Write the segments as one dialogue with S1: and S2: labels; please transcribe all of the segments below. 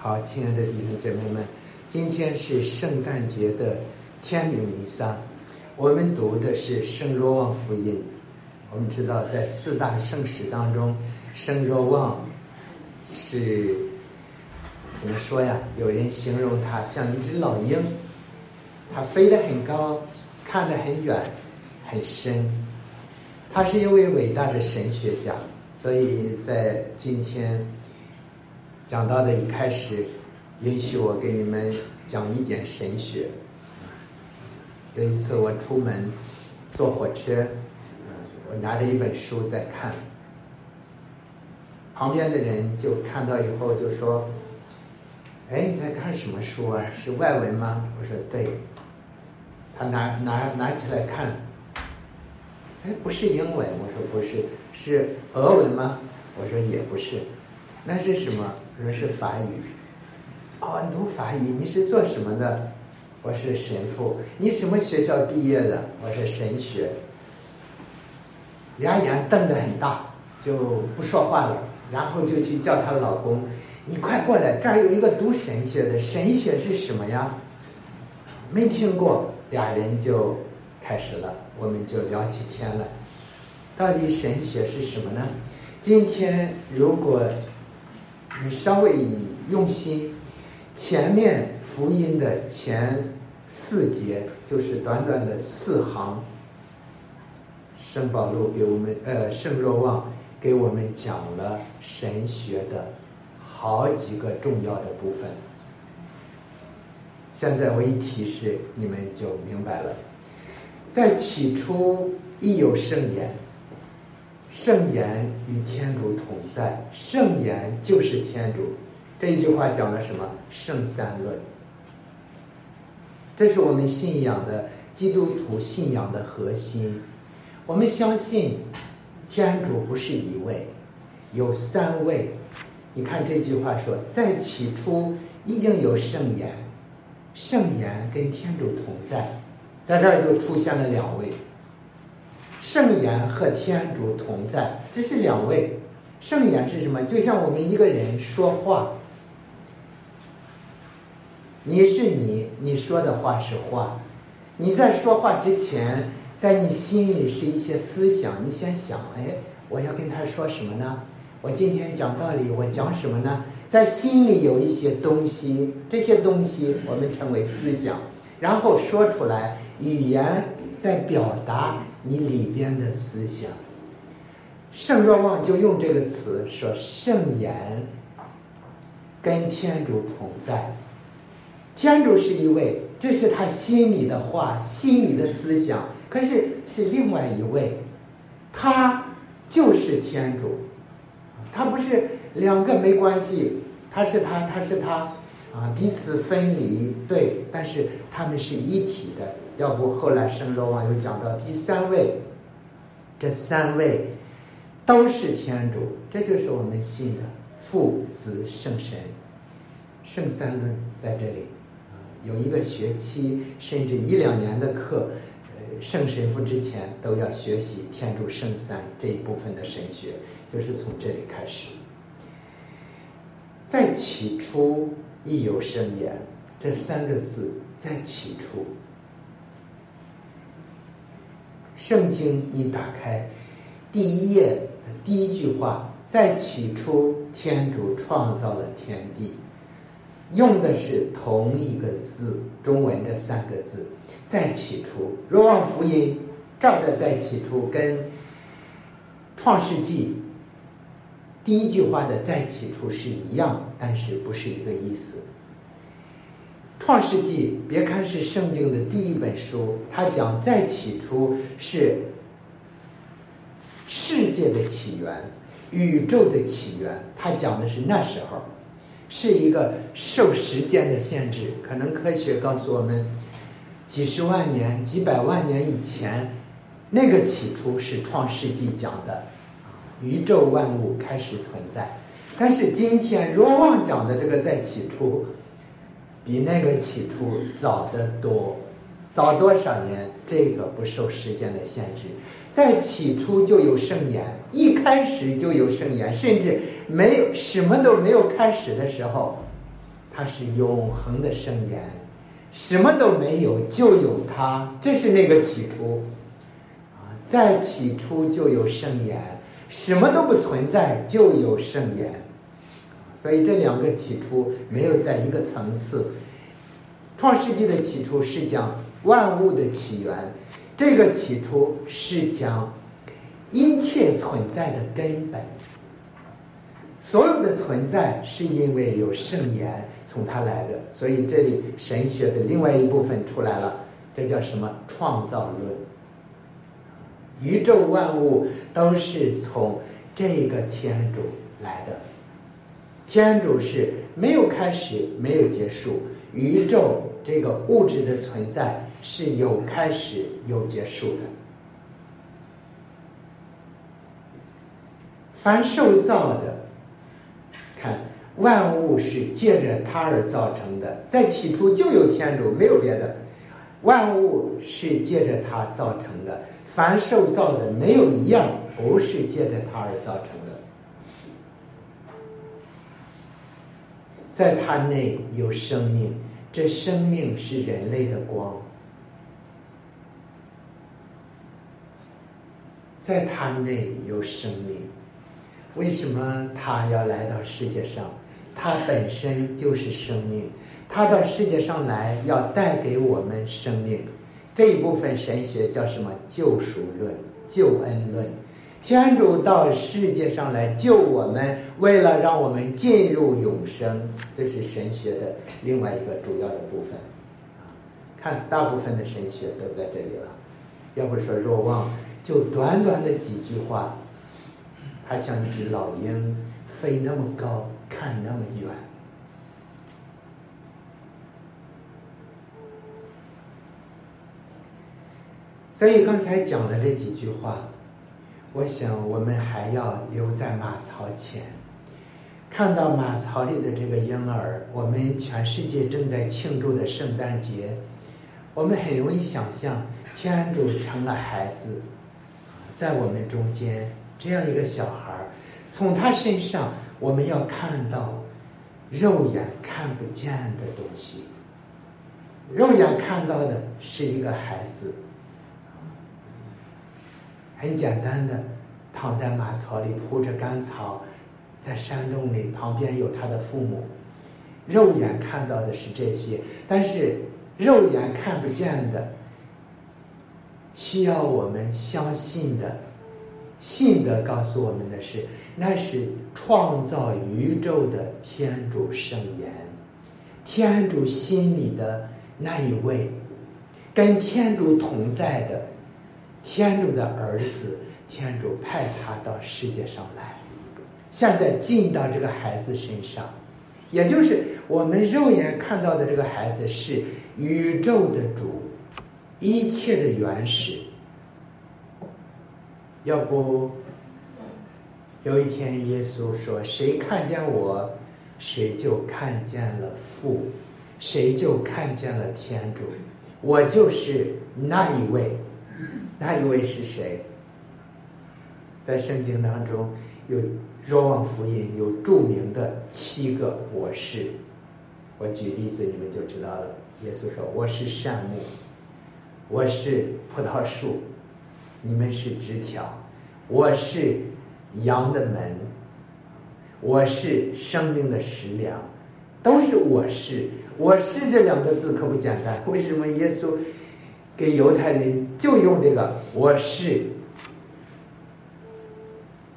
S1: 好，亲爱的弟兄姐妹们，今天是圣诞节的天领弥撒，我们读的是圣若望福音。我们知道，在四大圣史当中，圣若望是怎么说呀？有人形容他像一只老鹰，它飞得很高，看得很远，很深。他是一位伟大的神学家，所以在今天。讲到的一开始，允许我给你们讲一点神学。有一次我出门坐火车，我拿着一本书在看，旁边的人就看到以后就说：“哎，你在看什么书啊？是外文吗？”我说：“对。”他拿拿拿起来看，哎，不是英文。我说：“不是，是俄文吗？”我说：“也不是，那是什么？”说是法语，哦，你读法语，你是做什么的？我是神父。你什么学校毕业的？我是神学。俩眼瞪得很大，就不说话了。然后就去叫她老公：“你快过来，这儿有一个读神学的。神学是什么呀？没听过。”俩人就开始了，我们就聊起天来。到底神学是什么呢？今天如果。你稍微用心，前面福音的前四节就是短短的四行，圣保禄给我们呃圣若望给我们讲了神学的好几个重要的部分。现在我一提示，你们就明白了。在起初亦有圣言。圣言与天主同在，圣言就是天主。这一句话讲了什么？圣三论。这是我们信仰的基督徒信仰的核心。我们相信天主不是一位，有三位。你看这句话说，在起初已经有圣言，圣言跟天主同在，在这儿就出现了两位。圣言和天主同在，这是两位。圣言是什么？就像我们一个人说话，你是你，你说的话是话。你在说话之前，在你心里是一些思想，你先想，哎，我要跟他说什么呢？我今天讲道理，我讲什么呢？在心里有一些东西，这些东西我们称为思想，然后说出来，语言在表达。你里边的思想，圣若望就用这个词说：“圣言跟天主同在，天主是一位，这是他心里的话，心里的思想。可是是另外一位，他就是天主，他不是两个没关系，他是他，他是他，啊，彼此分离，对，但是他们是一体的。”要不后来圣若望又讲到第三位，这三位都是天主，这就是我们信的父子圣神，圣三论在这里，有一个学期甚至一两年的课，呃，圣神父之前都要学习天主圣三这一部分的神学，就是从这里开始。在起初亦有圣言，这三个字在起初。圣经你打开，第一页的第一句话，在起初天主创造了天地，用的是同一个字，中文这三个字，在起初。若望福音这儿的在起初跟创世纪第一句话的在起初是一样，但是不是一个意思。创世纪，别看是圣经的第一本书，它讲在起初是世界的起源、宇宙的起源。它讲的是那时候是一个受时间的限制，可能科学告诉我们几十万年、几百万年以前，那个起初是创世纪讲的，宇宙万物开始存在。但是今天若望讲的这个在起初。比那个起初早得多，早多少年？这个不受时间的限制，在起初就有圣言，一开始就有圣言，甚至没有什么都没有开始的时候，它是永恒的圣言，什么都没有就有它，这是那个起初啊，在起初就有圣言，什么都不存在就有圣言，所以这两个起初没有在一个层次。创世纪的起初是讲万物的起源，这个起初是讲一切存在的根本。所有的存在是因为有圣言从它来的，所以这里神学的另外一部分出来了，这叫什么创造论？宇宙万物都是从这个天主来的，天主是没有开始，没有结束，宇宙。这个物质的存在是有开始有结束的。凡受造的，看万物是借着它而造成的，在起初就有天主，没有别的。万物是借着它造成的，凡受造的没有一样不是借着它而造成的，在它内有生命。这生命是人类的光，在他内有生命。为什么他要来到世界上？他本身就是生命，他到世界上来要带给我们生命。这一部分神学叫什么？救赎论、救恩论。天主到世界上来救我们，为了让我们进入永生，这是神学的另外一个主要的部分。看，大部分的神学都在这里了。要不说若望，就短短的几句话，他像一只老鹰，飞那么高，看那么远。所以刚才讲的这几句话。我想，我们还要留在马槽前，看到马槽里的这个婴儿。我们全世界正在庆祝的圣诞节，我们很容易想象，天主成了孩子，在我们中间这样一个小孩，从他身上我们要看到肉眼看不见的东西，肉眼看到的是一个孩子。很简单的，躺在马槽里铺着干草，在山洞里，旁边有他的父母。肉眼看到的是这些，但是肉眼看不见的，需要我们相信的，信的告诉我们的是，那是创造宇宙的天主圣言，天主心里的那一位，跟天主同在的。天主的儿子，天主派他到世界上来，现在进到这个孩子身上，也就是我们肉眼看到的这个孩子是宇宙的主，一切的原始。要不，有一天耶稣说：“谁看见我，谁就看见了父，谁就看见了天主，我就是那一位。”那一位是谁？在圣经当中有《若望福音》有著名的七个我是，我举例子你们就知道了。耶稣说：“我是善木，我是葡萄树，你们是枝条，我是羊的门，我是生命的食粮，都是我是。我是这两个字可不简单。为什么耶稣？”给犹太人就用这个，我是。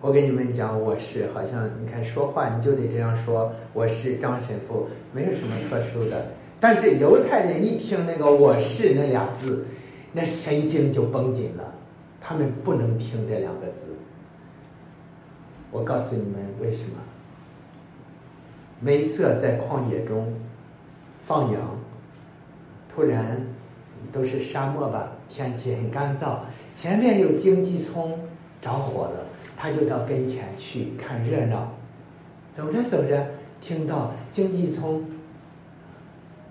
S1: 我给你们讲，我是好像你看说话你就得这样说，我是张神父，没有什么特殊的。但是犹太人一听那个我是那俩字，那神经就绷紧了，他们不能听这两个字。我告诉你们为什么？梅瑟在旷野中放羊，突然。都是沙漠吧，天气很干燥。前面有荆棘丛着火了，他就到跟前去看热闹。走着走着，听到荆棘丛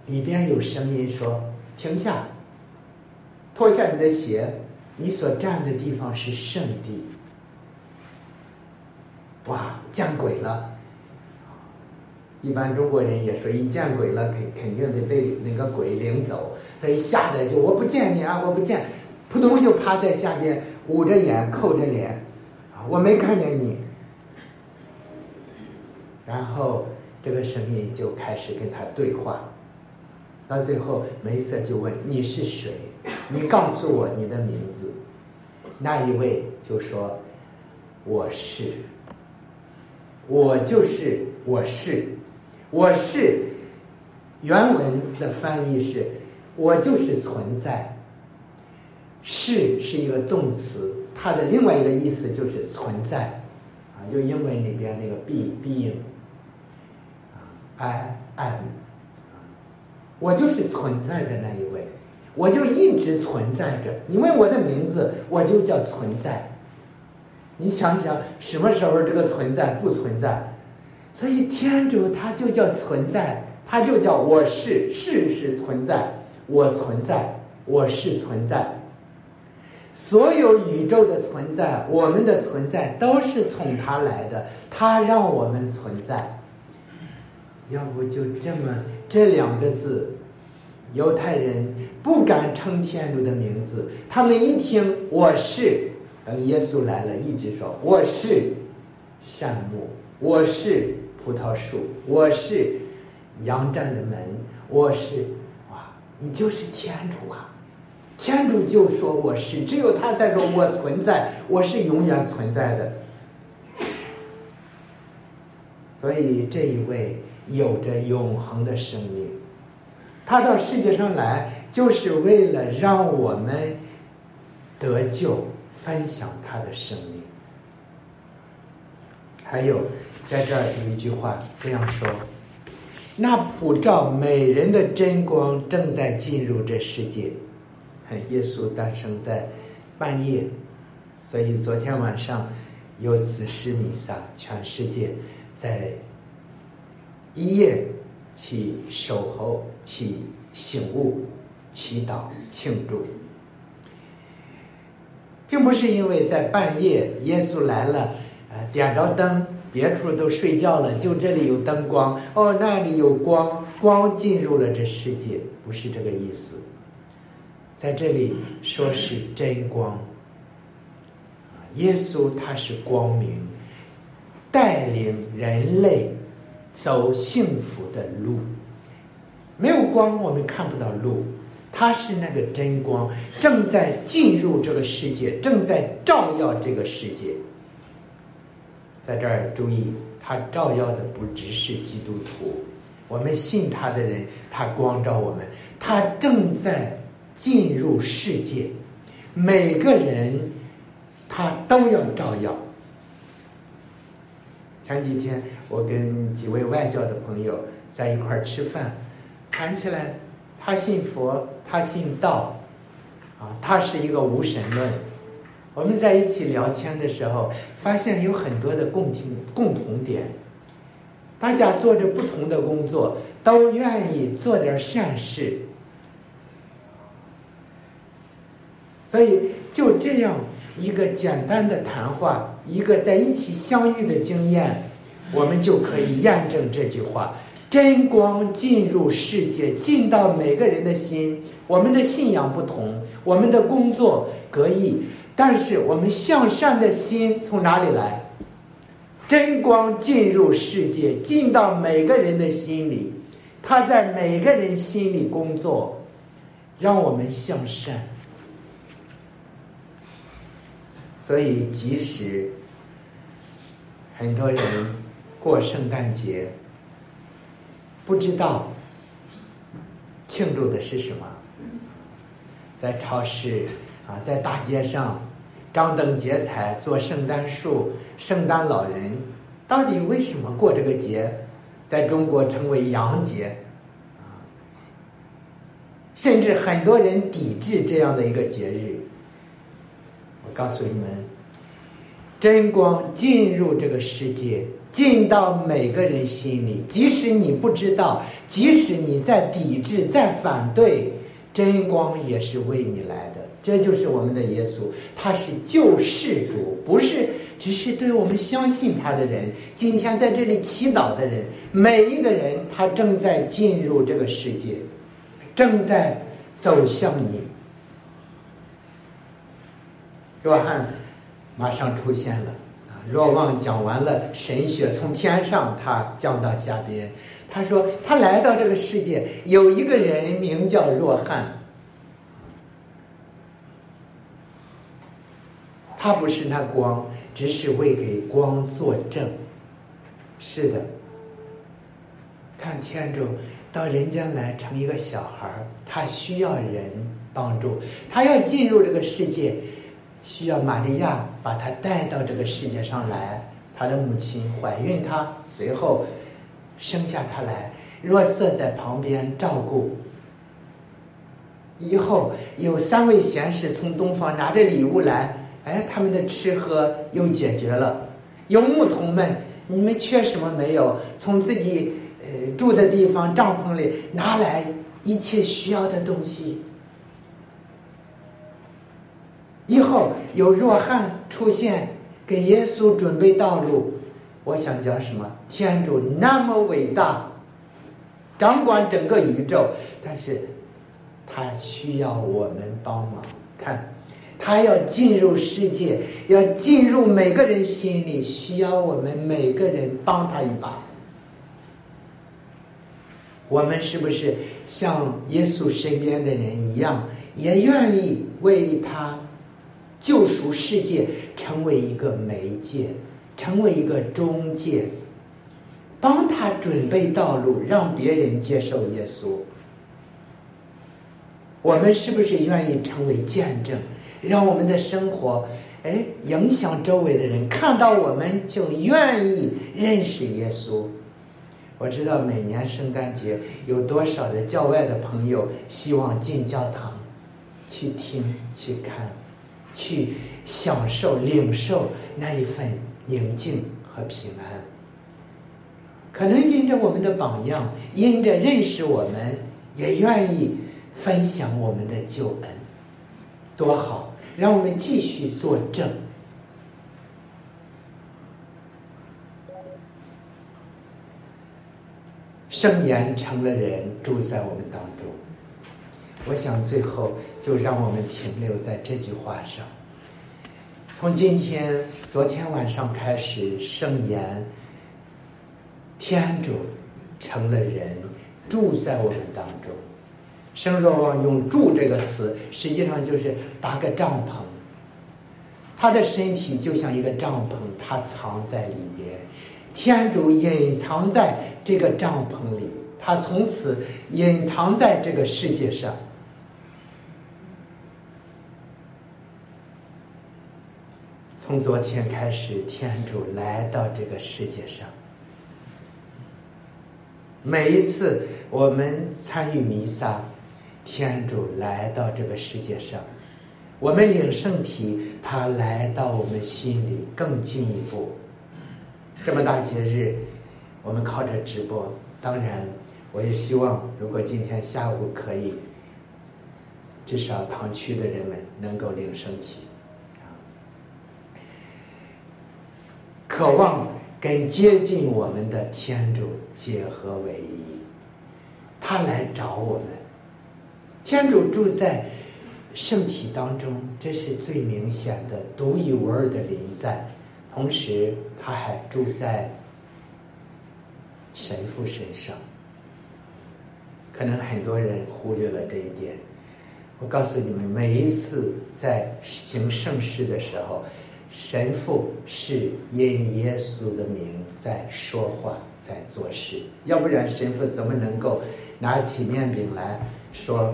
S1: 里边有声音说：“停下，脱下你的鞋，你所站的地方是圣地。”哇，见鬼了！一般中国人也说，一见鬼了，肯肯定得被那个鬼领走，所以吓得就我不见你啊，我不见，扑通就趴在下边，捂着眼，扣着脸，啊，我没看见你。然后这个声音就开始跟他对话，到最后梅瑟就问你是谁？你告诉我你的名字。那一位就说我是，我就是我是。我是原文的翻译是，我就是存在。是是一个动词，它的另外一个意思就是存在，啊，就英文里边那个 be being，，I am，我就是存在的那一位，我就一直存在着。你问我的名字，我就叫存在。你想想，什么时候这个存在不存在？所以天主他就叫存在，他就叫我是，是是存在，我存在，我是存在。所有宇宙的存在，我们的存在都是从他来的，他让我们存在。要不就这么这两个字，犹太人不敢称天主的名字，他们一听我是，等耶稣来了，一直说我是善木，我是。葡萄树，我是阳站的门，我是哇，你就是天主啊！天主就说我是，只有他在说我存在，我是永远存在的。所以这一位有着永恒的生命，他到世界上来就是为了让我们得救，分享他的生命。还有。在这儿有一句话这样说：“那普照美人的真光正在进入这世界。”耶稣诞生在半夜，所以昨天晚上有子时弥撒，全世界在一夜去守候、去醒悟、祈祷、庆祝，并不是因为在半夜耶稣来了，呃，点着灯。别处都睡觉了，就这里有灯光哦，那里有光，光进入了这世界，不是这个意思。在这里说是真光，耶稣他是光明，带领人类走幸福的路。没有光，我们看不到路。他是那个真光，正在进入这个世界，正在照耀这个世界。在这儿注意，他照耀的不只是基督徒，我们信他的人，他光照我们，他正在进入世界，每个人他都要照耀。前几天我跟几位外教的朋友在一块儿吃饭，谈起来，他信佛，他信道，啊，他是一个无神论。我们在一起聊天的时候，发现有很多的共同共同点。大家做着不同的工作，都愿意做点善事。所以就这样一个简单的谈话，一个在一起相遇的经验，我们就可以验证这句话：真光进入世界，进到每个人的心。我们的信仰不同，我们的工作各异。但是我们向善的心从哪里来？真光进入世界，进到每个人的心里，他在每个人心里工作，让我们向善。所以，即使很多人过圣诞节，不知道庆祝的是什么，在超市。啊，在大街上张灯结彩做圣诞树、圣诞老人，到底为什么过这个节？在中国称为洋节，啊，甚至很多人抵制这样的一个节日。我告诉你们，真光进入这个世界，进到每个人心里，即使你不知道，即使你在抵制、在反对，真光也是为你来的。这就是我们的耶稣，他是救世主，不是只是对我们相信他的人。今天在这里祈祷的人，每一个人他正在进入这个世界，正在走向你。若翰马上出现了啊！若望讲完了神学，从天上他降到下边，他说他来到这个世界，有一个人名叫若翰。他不是那光，只是为给光作证。是的，看天主到人间来成一个小孩儿，他需要人帮助，他要进入这个世界，需要玛利亚把他带到这个世界上来。他的母亲怀孕他，随后生下他来，若瑟在旁边照顾。以后有三位贤士从东方拿着礼物来。哎，他们的吃喝又解决了。有牧童们，你们缺什么没有？从自己呃住的地方帐篷里拿来一切需要的东西。以后有若汉出现，给耶稣准备道路。我想讲什么？天主那么伟大，掌管整个宇宙，但是他需要我们帮忙。看。他要进入世界，要进入每个人心里，需要我们每个人帮他一把。我们是不是像耶稣身边的人一样，也愿意为他救赎世界，成为一个媒介，成为一个中介，帮他准备道路，让别人接受耶稣？我们是不是愿意成为见证？让我们的生活，哎，影响周围的人，看到我们就愿意认识耶稣。我知道每年圣诞节有多少的教外的朋友希望进教堂，去听、去看、去享受、领受那一份宁静和平安。可能因着我们的榜样，因着认识我们，也愿意分享我们的救恩，多好！让我们继续作证。圣言成了人，住在我们当中。我想最后就让我们停留在这句话上。从今天、昨天晚上开始，圣言，天主成了人，住在我们当中。圣若望用“住”这个词，实际上就是搭个帐篷。他的身体就像一个帐篷，他藏在里面，天主隐藏在这个帐篷里，他从此隐藏在这个世界上。从昨天开始，天主来到这个世界上。每一次我们参与弥撒。天主来到这个世界上，我们领圣体，他来到我们心里更进一步。这么大节日，我们靠着直播，当然，我也希望，如果今天下午可以，至少堂区的人们能够领圣体，渴望跟接近我们的天主结合为一，他来找我们。天主住在圣体当中，这是最明显的独一无二的临在。同时，他还住在神父身上。可能很多人忽略了这一点。我告诉你们，每一次在行圣事的时候，神父是因耶稣的名在说话，在做事。要不然，神父怎么能够拿起面饼来说？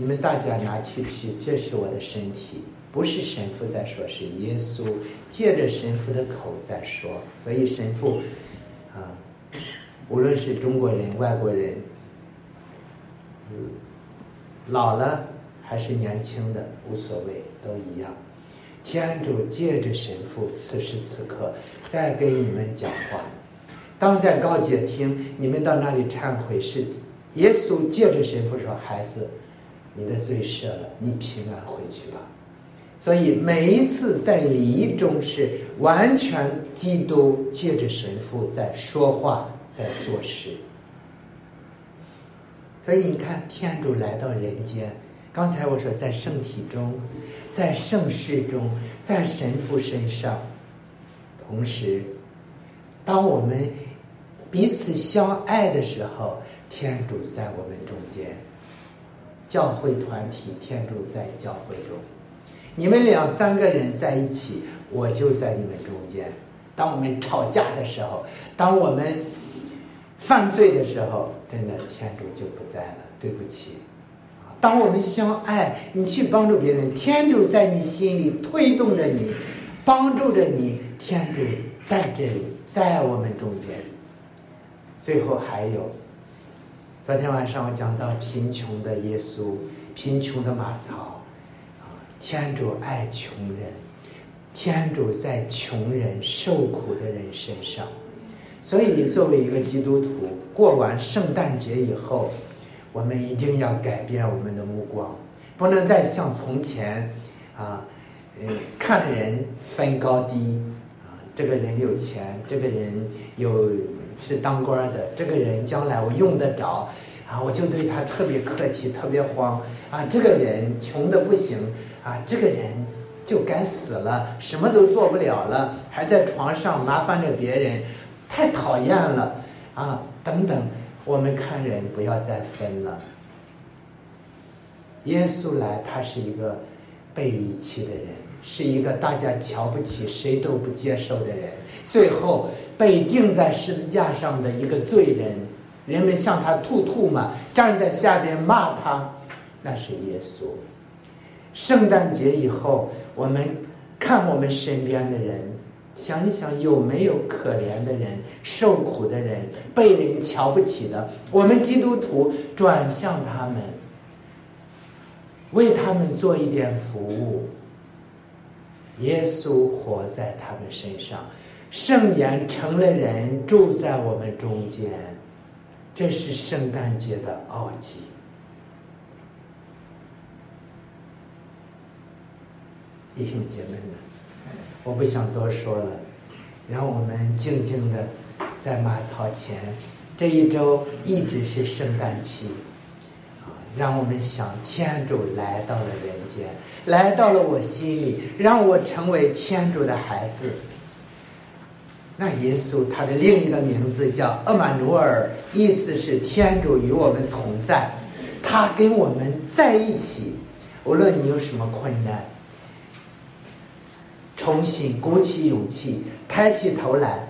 S1: 你们大家拿去吃，这是我的身体，不是神父在说，是耶稣借着神父的口在说。所以神父啊，无论是中国人、外国人，老了还是年轻的，无所谓，都一样。天主借着神父，此时此刻在跟你们讲话。当在高解厅，你们到那里忏悔，是耶稣借着神父说：“孩子。”你的罪赦了，你平安回去吧。所以每一次在礼仪中是完全基督借着神父在说话，在做事。所以你看，天主来到人间。刚才我说，在圣体中，在圣事中，在神父身上。同时，当我们彼此相爱的时候，天主在我们中间。教会团体，天主在教会中。你们两三个人在一起，我就在你们中间。当我们吵架的时候，当我们犯罪的时候，真的天主就不在了。对不起，当我们相爱，你去帮助别人，天主在你心里推动着你，帮助着你。天主在这里，在我们中间。最后还有，昨天晚上我讲到贫穷的耶稣，贫穷的马槽。啊天主爱穷人，天主在穷人受苦的人身上，所以作为一个基督徒，过完圣诞节以后，我们一定要改变我们的目光，不能再像从前，啊，呃，看人分高低，啊，这个人有钱，这个人有是当官的，这个人将来我用得着，啊，我就对他特别客气，特别慌，啊，这个人穷的不行。啊，这个人就该死了，什么都做不了了，还在床上麻烦着别人，太讨厌了啊！等等，我们看人不要再分了。耶稣来，他是一个被遗弃的人，是一个大家瞧不起、谁都不接受的人，最后被钉在十字架上的一个罪人，人们向他吐吐嘛，站在下边骂他，那是耶稣。圣诞节以后，我们看我们身边的人，想一想有没有可怜的人、受苦的人、被人瞧不起的，我们基督徒转向他们，为他们做一点服务。耶稣活在他们身上，圣言成了人，住在我们中间，这是圣诞节的奥迹。弟兄姐妹们，我不想多说了，让我们静静的在马槽前。这一周一直是圣诞期，让我们想天主来到了人间，来到了我心里，让我成为天主的孩子。那耶稣他的另一个名字叫厄马努尔，意思是天主与我们同在，他跟我们在一起，无论你有什么困难。重新鼓起勇气，抬起头来，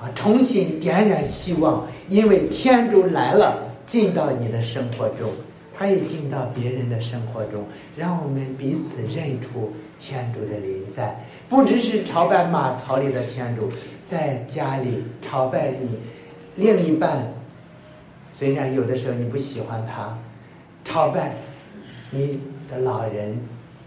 S1: 啊！重新点燃希望，因为天主来了，进到你的生活中，他也进到别人的生活中，让我们彼此认出天主的临在。不只是朝拜马槽里的天主，在家里朝拜你另一半，虽然有的时候你不喜欢他，朝拜你的老人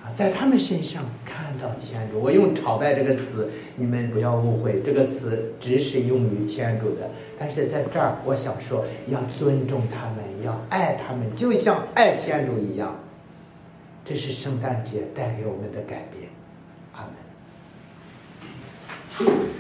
S1: 啊。在他们身上看到天主，我用“朝拜”这个词，你们不要误会，这个词只是用于天主的。但是在这儿，我想说，要尊重他们，要爱他们，就像爱天主一样。这是圣诞节带给我们的改变。阿门。